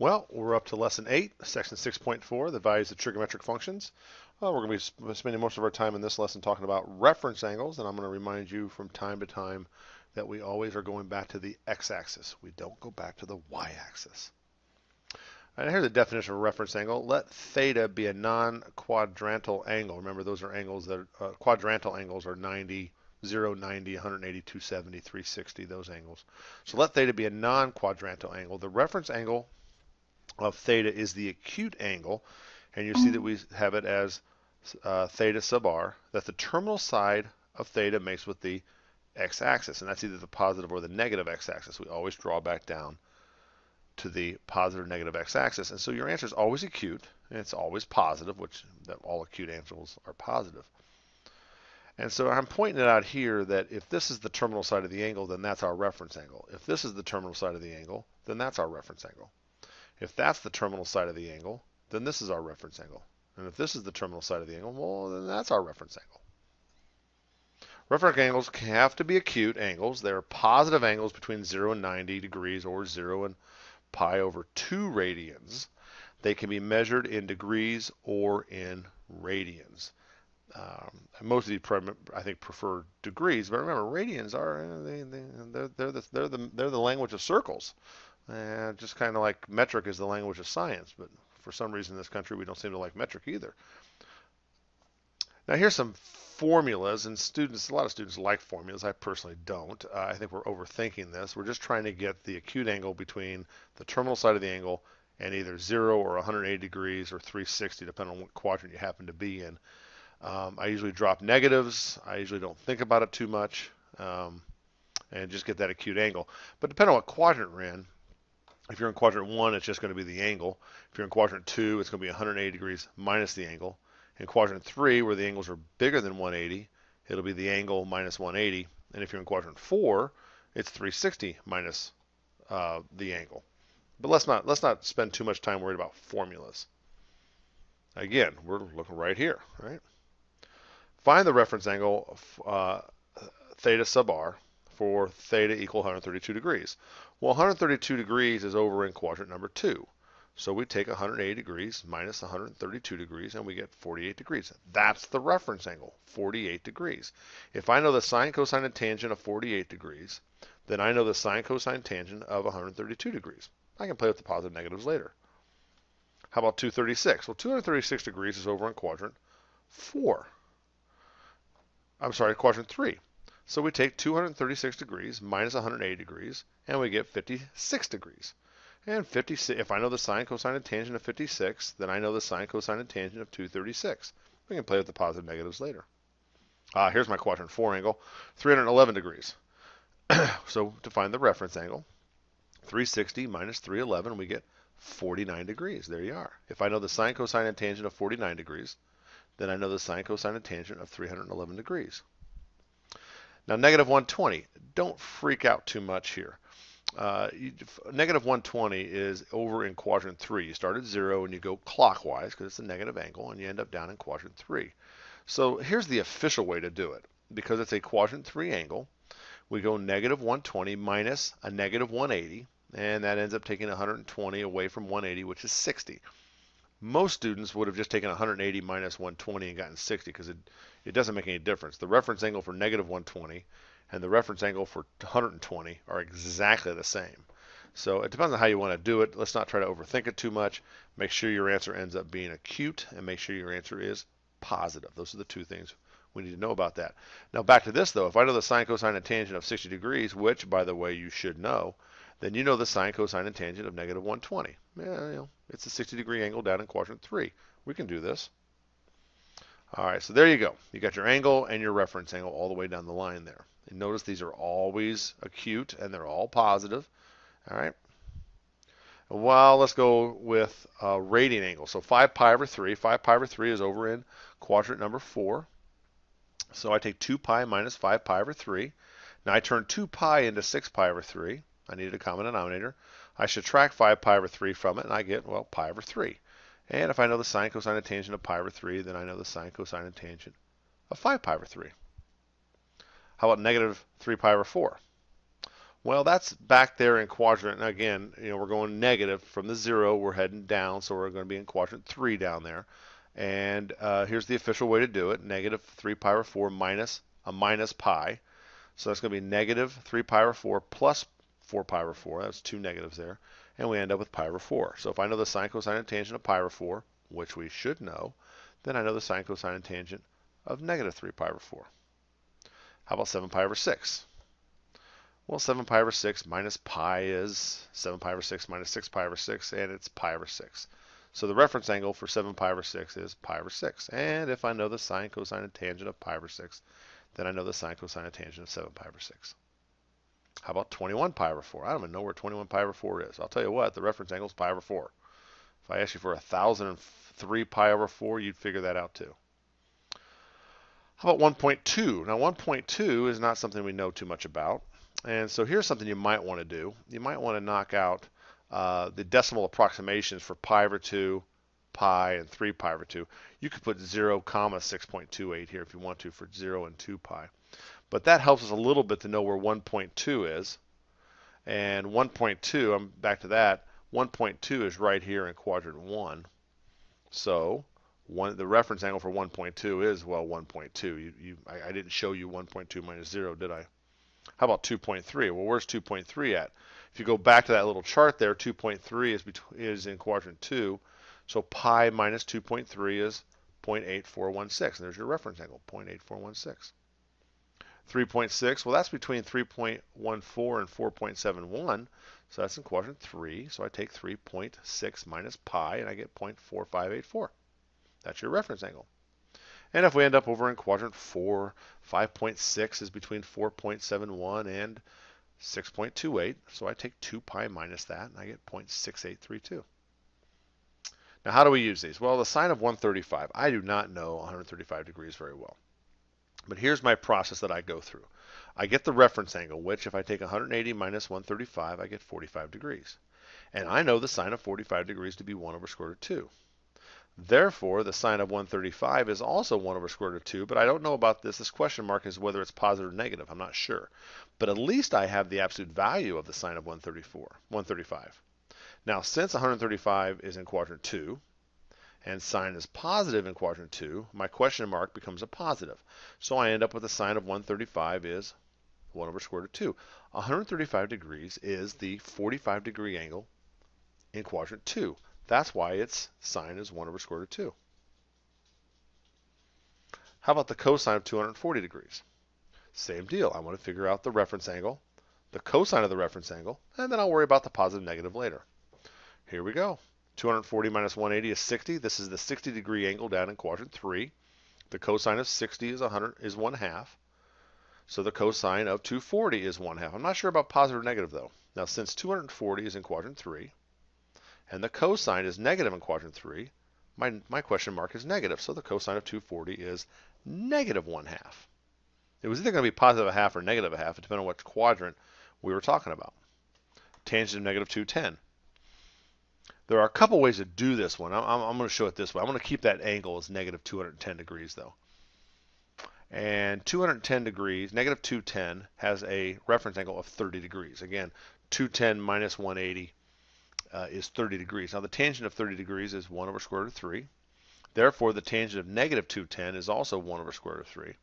Well, we're up to lesson 8, section 6.4, the values of trigonometric functions. Uh, we're going to be spending most of our time in this lesson talking about reference angles, and I'm going to remind you from time to time that we always are going back to the x-axis. We don't go back to the y-axis. And here's a definition of a reference angle. Let theta be a non-quadrantal angle. Remember, those are angles that are, uh, quadrantal angles are 90, 0, 90, 180, 270, 360, those angles. So let theta be a non-quadrantal angle. The reference angle of theta is the acute angle, and you see that we have it as uh, theta sub r, that the terminal side of theta makes with the x-axis, and that's either the positive or the negative x-axis. We always draw back down to the positive or negative x-axis, and so your answer is always acute, and it's always positive, which all acute angles are positive. And so I'm pointing it out here that if this is the terminal side of the angle, then that's our reference angle. If this is the terminal side of the angle, then that's our reference angle. If that's the terminal side of the angle, then this is our reference angle. And if this is the terminal side of the angle, well, then that's our reference angle. Reference angles have to be acute angles. They're positive angles between 0 and 90 degrees or 0 and pi over 2 radians. They can be measured in degrees or in radians. Um, most of you, I think, prefer degrees, but remember, radians are they, they, they're, they're, the, they're, the, they're the language of circles. And just kind of like metric is the language of science, but for some reason in this country we don't seem to like metric either. Now here's some formulas, and students, a lot of students like formulas. I personally don't. Uh, I think we're overthinking this. We're just trying to get the acute angle between the terminal side of the angle and either 0 or 180 degrees or 360, depending on what quadrant you happen to be in. Um, I usually drop negatives. I usually don't think about it too much um, and just get that acute angle. But depending on what quadrant we're in, if you're in quadrant one, it's just going to be the angle. If you're in quadrant two, it's going to be 180 degrees minus the angle. In quadrant three, where the angles are bigger than 180, it'll be the angle minus 180. And if you're in quadrant four, it's 360 minus uh, the angle. But let's not let's not spend too much time worried about formulas. Again, we're looking right here, right? Find the reference angle uh, theta sub r for theta equal 132 degrees. Well, 132 degrees is over in quadrant number 2. So we take 180 degrees minus 132 degrees and we get 48 degrees. That's the reference angle, 48 degrees. If I know the sine, cosine, and tangent of 48 degrees, then I know the sine, cosine, tangent of 132 degrees. I can play with the positive negatives later. How about 236? Well, 236 degrees is over in quadrant 4. I'm sorry, quadrant 3. So we take 236 degrees minus 180 degrees, and we get 56 degrees. And 56, if I know the sine, cosine, and tangent of 56, then I know the sine, cosine, and tangent of 236. We can play with the positive negatives later. Uh, here's my quadrant 4 angle, 311 degrees. so to find the reference angle, 360 minus 311, we get 49 degrees. There you are. If I know the sine, cosine, and tangent of 49 degrees, then I know the sine, cosine, and tangent of 311 degrees. Now, negative 120, don't freak out too much here. Uh, you, negative 120 is over in quadrant 3. You start at 0 and you go clockwise because it's a negative angle and you end up down in quadrant 3. So here's the official way to do it. Because it's a quadrant 3 angle, we go negative 120 minus a negative 180 and that ends up taking 120 away from 180 which is 60 most students would have just taken 180 minus 120 and gotten 60 because it, it doesn't make any difference. The reference angle for negative 120 and the reference angle for 120 are exactly the same. So it depends on how you want to do it. Let's not try to overthink it too much. Make sure your answer ends up being acute and make sure your answer is positive. Those are the two things we need to know about that. Now back to this though, if I know the sine, cosine, and tangent of 60 degrees, which by the way you should know, then you know the sine, cosine, and tangent of negative 120. Yeah, you know, it's a 60 degree angle down in quadrant 3. We can do this. All right, so there you go. You got your angle and your reference angle all the way down the line there. And notice these are always acute and they're all positive. All right. Well, let's go with a radian angle. So 5 pi over 3. 5 pi over 3 is over in quadrant number 4. So I take 2 pi minus 5 pi over 3. Now I turn 2 pi into 6 pi over 3. I needed a common denominator. I subtract 5 pi over 3 from it, and I get, well, pi over 3. And if I know the sine, cosine, and tangent of pi over 3, then I know the sine, cosine, and tangent of 5 pi over 3. How about negative 3 pi over 4? Well, that's back there in quadrant. Again, you know, we're going negative from the zero. We're heading down, so we're going to be in quadrant three down there. And uh, here's the official way to do it: negative 3 pi over 4 minus a minus pi. So that's going to be negative 3 pi over 4 plus 4 pi over 4. That's two negatives there. And we end up with pi over 4. So if I know the sine, cosine, and tangent of pi over 4, which we should know, then I know the sine, cosine, and tangent of negative 3 pi over 4. How about 7 pi over 6? Well, 7 pi over 6 minus pi is 7 pi over 6 minus 6 pi over 6, and it's pi over 6. So the reference angle for 7 pi over 6 is pi over 6. And if I know the sine, cosine, and tangent of pi over 6, then I know the sine, cosine, and tangent of 7 pi over 6. How about 21 pi over 4? I don't even know where 21 pi over 4 is. I'll tell you what, the reference angle is pi over 4. If I asked you for 1003 pi over 4, you'd figure that out too. How about 1.2? Now 1.2 is not something we know too much about. And so here's something you might want to do. You might want to knock out uh, the decimal approximations for pi over 2, pi, and 3 pi over 2. You could put 0, comma 6.28 here if you want to for 0 and 2 pi. But that helps us a little bit to know where 1.2 is. And 1.2, I'm back to that, 1.2 is right here in quadrant 1. So one, the reference angle for 1.2 is, well, 1.2. You, you, I, I didn't show you 1.2 minus 0, did I? How about 2.3? Well, where's 2.3 at? If you go back to that little chart there, 2.3 is, is in quadrant 2. So pi minus 2.3 is 0.8416. And there's your reference angle, 0.8416. 3.6, well, that's between 3.14 and 4.71. So that's in quadrant 3. So I take 3.6 minus pi, and I get 0.4584. That's your reference angle. And if we end up over in quadrant 4, 5.6 is between 4.71 and 6.28. So I take 2 pi minus that, and I get 0.6832. Now, how do we use these? Well, the sine of 135. I do not know 135 degrees very well. But here's my process that I go through. I get the reference angle, which if I take 180 minus 135, I get 45 degrees. And I know the sine of 45 degrees to be 1 over square root of 2. Therefore, the sine of 135 is also 1 over square root of 2, but I don't know about this. This question mark is whether it's positive or negative. I'm not sure. But at least I have the absolute value of the sine of 134, 135. Now, since 135 is in quadrant 2, and sine is positive in quadrant 2, my question mark becomes a positive. So I end up with the sine of 135 is 1 over square root of 2. 135 degrees is the 45 degree angle in quadrant 2. That's why its sine is 1 over square root of 2. How about the cosine of 240 degrees? Same deal. I want to figure out the reference angle, the cosine of the reference angle, and then I'll worry about the positive negative later. Here we go. 240 minus 180 is 60. This is the 60 degree angle down in quadrant 3. The cosine of 60 is 100 is 1 half. So the cosine of 240 is 1 half. I'm not sure about positive or negative though. Now since 240 is in quadrant 3, and the cosine is negative in quadrant 3, my, my question mark is negative. So the cosine of 240 is negative 1 half. It was either going to be positive a half or negative a half, depending on what quadrant we were talking about. Tangent of negative 210. There are a couple ways to do this one. I'm, I'm going to show it this way. I'm going to keep that angle as negative 210 degrees though. And 210 degrees, negative 210, has a reference angle of 30 degrees. Again, 210 minus 180 uh, is 30 degrees. Now the tangent of 30 degrees is 1 over square root of 3. Therefore, the tangent of negative 210 is also 1 over square root of 3.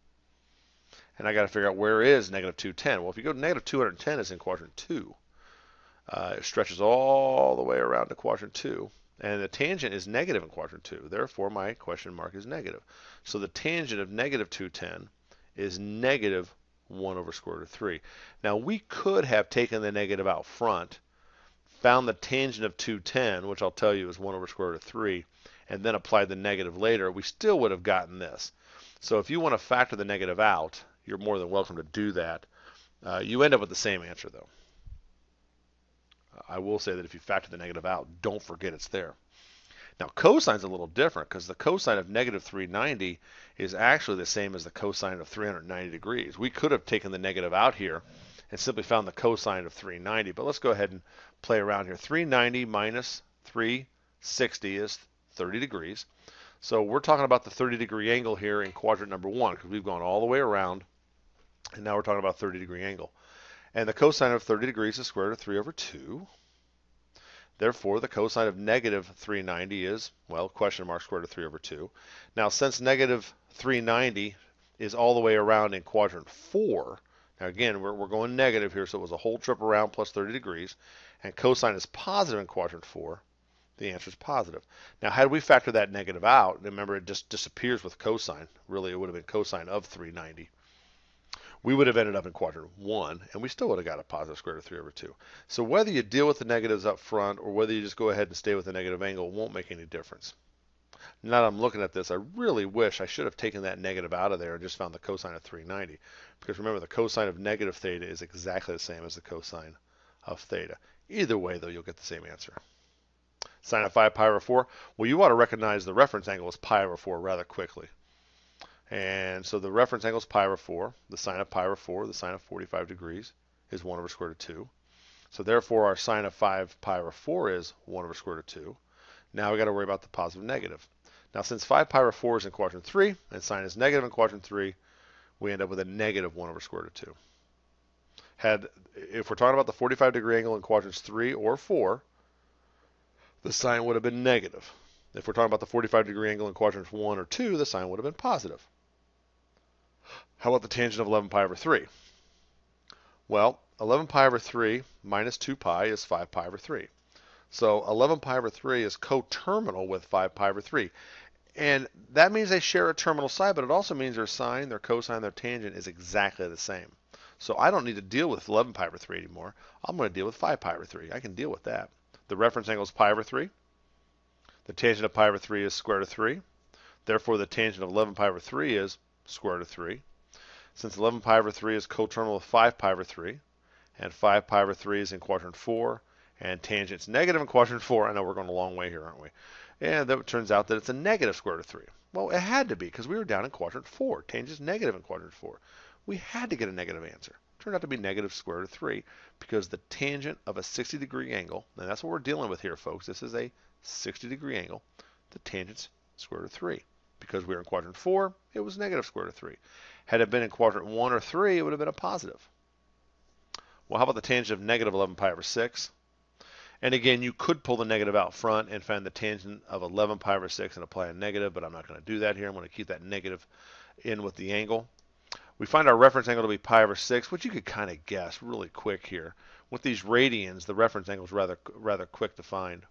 And I got to figure out where is negative 210. Well, if you go to negative 210 is in quadrant 2. Uh, it stretches all the way around to quadrant 2. And the tangent is negative in quadrant 2. Therefore, my question mark is negative. So the tangent of negative 210 is negative 1 over square root of 3. Now, we could have taken the negative out front found the tangent of 210, which I'll tell you is 1 over square root of 3, and then applied the negative later, we still would have gotten this. So if you want to factor the negative out, you're more than welcome to do that. Uh, you end up with the same answer, though. I will say that if you factor the negative out, don't forget it's there. Now, cosine's a little different because the cosine of negative 390 is actually the same as the cosine of 390 degrees. We could have taken the negative out here and simply found the cosine of 390. But let's go ahead and play around here. 390 minus 360 is 30 degrees. So we're talking about the 30 degree angle here in quadrant number one because we've gone all the way around and now we're talking about 30 degree angle. And the cosine of 30 degrees is square root of 3 over 2. Therefore, the cosine of negative 390 is, well, question mark square root of 3 over 2. Now, since negative 390 is all the way around in quadrant 4, now again, we're, we're going negative here, so it was a whole trip around plus 30 degrees, and cosine is positive in quadrant 4, the answer is positive. Now, had we factored that negative out, remember it just disappears with cosine. Really, it would have been cosine of 390. We would have ended up in quadrant 1, and we still would have got a positive square root of 3 over 2. So whether you deal with the negatives up front or whether you just go ahead and stay with the negative angle won't make any difference. Now that I'm looking at this, I really wish I should have taken that negative out of there and just found the cosine of 390. Because remember, the cosine of negative theta is exactly the same as the cosine of theta. Either way, though, you'll get the same answer. Sine of 5 pi over 4, well, you ought to recognize the reference angle as pi over 4 rather quickly. And so the reference angle is pi over 4. The sine of pi over 4, the sine of 45 degrees, is 1 over square root of 2. So therefore, our sine of 5 pi over 4 is 1 over square root of 2. Now we got to worry about the positive negative. Now since 5 pi over 4 is in quadrant 3, and sine is negative in quadrant 3, we end up with a negative 1 over square root of 2. Had, if we're talking about the 45 degree angle in quadrants 3 or 4, the sine would have been negative. If we're talking about the 45 degree angle in quadrants 1 or 2, the sine would have been positive. How about the tangent of 11 pi over 3? Well, 11 pi over 3 minus 2 pi is 5 pi over 3. So 11 pi over 3 is coterminal with 5 pi over 3. And that means they share a terminal side, but it also means their sine, their cosine, their tangent is exactly the same. So I don't need to deal with 11 pi over 3 anymore. I'm going to deal with 5 pi over 3. I can deal with that. The reference angle is pi over 3. The tangent of pi over 3 is square root of 3. Therefore, the tangent of 11 pi over 3 is square root of 3. Since 11 pi over 3 is coterminal with 5 pi over 3, and 5 pi over 3 is in quadrant 4, and tangent's negative in quadrant 4, I know we're going a long way here, aren't we? And it turns out that it's a negative square root of 3. Well, it had to be because we were down in quadrant 4. Tangent's negative in quadrant 4. We had to get a negative answer. It turned out to be negative square root of 3 because the tangent of a 60 degree angle, and that's what we're dealing with here, folks. This is a 60 degree angle. The tangent's square root of 3. Because we were in quadrant 4, it was negative square root of 3. Had it been in quadrant 1 or 3, it would have been a positive. Well, how about the tangent of negative 11 pi over 6? And again, you could pull the negative out front and find the tangent of 11 pi over 6 and apply a negative, but I'm not going to do that here. I'm going to keep that negative in with the angle. We find our reference angle to be pi over 6, which you could kind of guess really quick here. With these radians, the reference angle is rather, rather quick to find.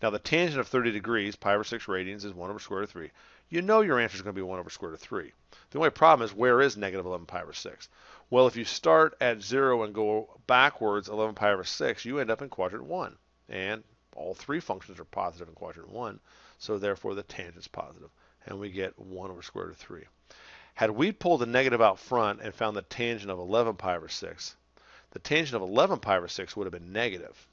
Now the tangent of 30 degrees, pi over 6 radians, is 1 over square root of 3. You know your answer is going to be 1 over square root of 3. The only problem is where is negative 11 pi over 6? Well, if you start at 0 and go backwards 11 pi over 6, you end up in quadrant 1. And all three functions are positive in quadrant 1, so therefore the tangent is positive. And we get 1 over square root of 3. Had we pulled the negative out front and found the tangent of 11 pi over 6, the tangent of 11 pi over 6 would have been negative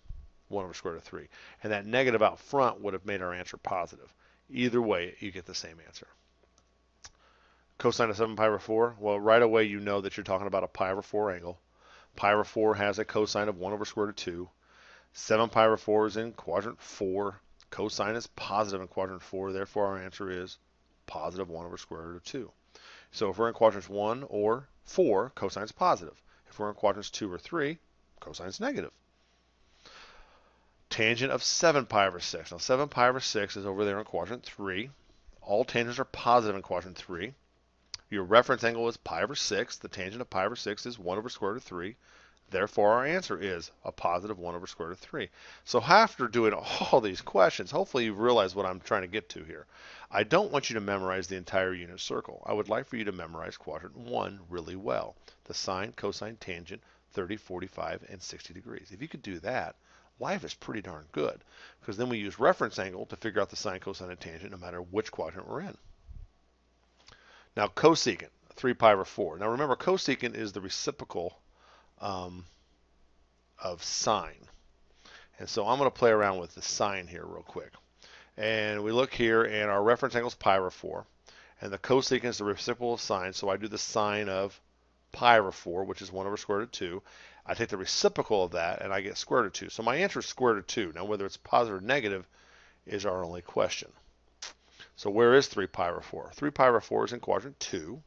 1 over square root of 3. And that negative out front would have made our answer positive. Either way, you get the same answer. Cosine of 7 pi over 4, well, right away you know that you're talking about a pi over 4 angle. Pi over 4 has a cosine of 1 over square root of 2. 7 pi over 4 is in quadrant 4. Cosine is positive in quadrant 4, therefore our answer is positive 1 over square root of 2. So if we're in quadrants 1 or 4, cosine is positive. If we're in quadrants 2 or 3, cosine is negative. Tangent of 7 pi over 6. Now 7 pi over 6 is over there in quadrant 3. All tangents are positive in quadrant 3. Your reference angle is pi over 6. The tangent of pi over 6 is 1 over square root of 3. Therefore, our answer is a positive 1 over square root of 3. So after doing all these questions, hopefully you realize what I'm trying to get to here. I don't want you to memorize the entire unit circle. I would like for you to memorize quadrant 1 really well. The sine, cosine, tangent, 30, 45, and 60 degrees. If you could do that, life is pretty darn good because then we use reference angle to figure out the sine, cosine, and tangent no matter which quadrant we're in. Now cosecant, 3 pi over 4. Now remember, cosecant is the reciprocal um, of sine. And so I'm going to play around with the sine here real quick. And we look here, and our reference angle is pi over 4. And the cosecant is the reciprocal of sine, so I do the sine of pi over 4, which is 1 over square root of 2. I take the reciprocal of that, and I get square root of 2. So my answer is square root of 2. Now, whether it's positive or negative is our only question. So where is 3 pi over 4? 3 pi over 4 is in quadrant 2.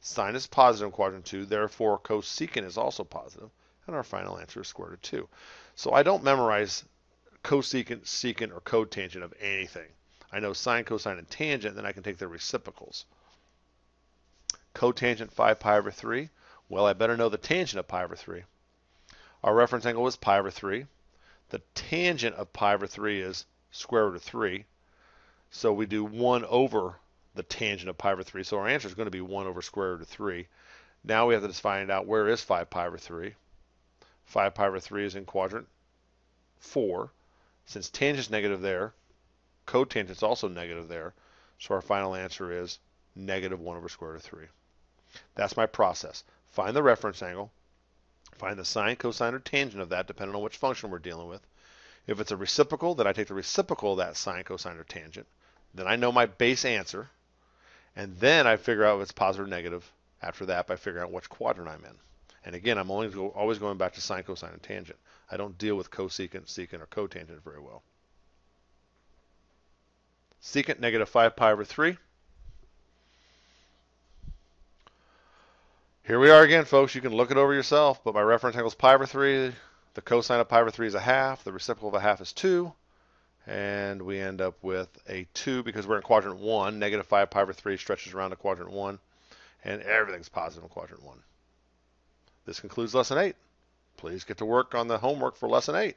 Sine is positive in quadrant 2, therefore cosecant is also positive, and our final answer is square root of 2. So I don't memorize cosecant, secant, or cotangent of anything. I know sine, cosine, and tangent, then I can take their reciprocals. Cotangent 5 pi over 3, well, I better know the tangent of pi over 3. Our reference angle is pi over 3. The tangent of pi over 3 is square root of 3. So we do 1 over the tangent of pi over 3. So our answer is going to be 1 over square root of 3. Now we have to just find out where is 5 pi over 3. 5 pi over 3 is in quadrant 4. Since tangent is negative there, cotangent is also negative there. So our final answer is negative 1 over square root of 3. That's my process. Find the reference angle, find the sine, cosine, or tangent of that, depending on which function we're dealing with. If it's a reciprocal, then I take the reciprocal of that sine, cosine, or tangent. Then I know my base answer, and then I figure out if it's positive or negative after that by figuring out which quadrant I'm in. And again, I'm only go, always going back to sine, cosine, and tangent. I don't deal with cosecant, secant, or cotangent very well. Secant negative 5 pi over 3. Here we are again, folks. You can look it over yourself, but my reference angle is pi over 3. The cosine of pi over 3 is a half. The reciprocal of a half is 2. And we end up with a 2 because we're in quadrant 1. Negative 5 pi over 3 stretches around to quadrant 1. And everything's positive in quadrant 1. This concludes lesson 8. Please get to work on the homework for lesson 8.